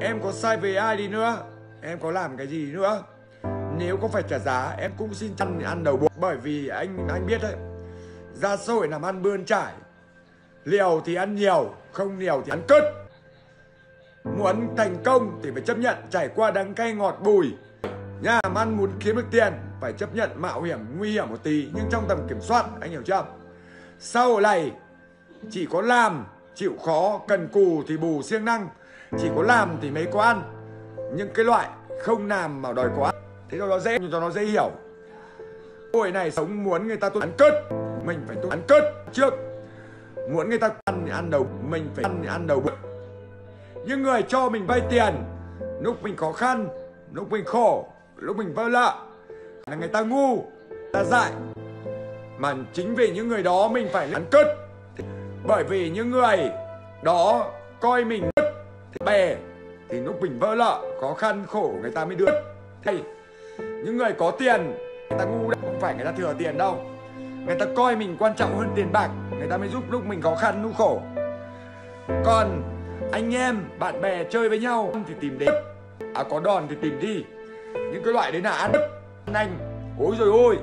em có sai về ai đi nữa? Em có làm cái gì nữa? Nếu có phải trả giá, em cũng xin chăn ăn đầu buộc bởi vì anh anh biết đấy. Ra xã hội làm ăn bươn trải. Liều thì ăn nhiều, không liều thì ăn cất muốn thành công thì phải chấp nhận trải qua đắng cay ngọt bùi. Nhà làm ăn muốn kiếm được tiền, phải chấp nhận mạo hiểm nguy hiểm một tí, nhưng trong tầm kiểm soát, anh hiểu chưa? Sau này, chỉ có làm, chịu khó, cần cù thì bù siêng năng chỉ có làm thì mới có ăn. Những cái loại không làm mà đòi có ăn, thế cho nó dễ cho nó dễ hiểu. Hội này sống muốn người ta tôi ăn cất. Mình phải tôi ăn cất trước. Muốn người ta ăn thì ăn đầu, Mình phải ăn thì ăn đầu bụng. những người cho mình vay tiền, Lúc mình khó khăn, Lúc mình khổ, Lúc mình vỡ lợ Là người ta ngu, Ta dại. Mà chính vì những người đó mình phải ăn cất. Bởi vì những người đó coi mình thì bè Thì lúc mình vỡ lợ, Khó khăn khổ người ta mới đưa. Thì những người có tiền, người ta ngu đấy, không phải người ta thừa tiền đâu. Người ta coi mình quan trọng hơn tiền bạc, người ta mới giúp lúc mình khó khăn nu khổ. Còn anh em, bạn bè chơi với nhau thì tìm đến. À có đòn thì tìm đi. Những cái loại đấy là ăn. Anh, ôi rồi ôi.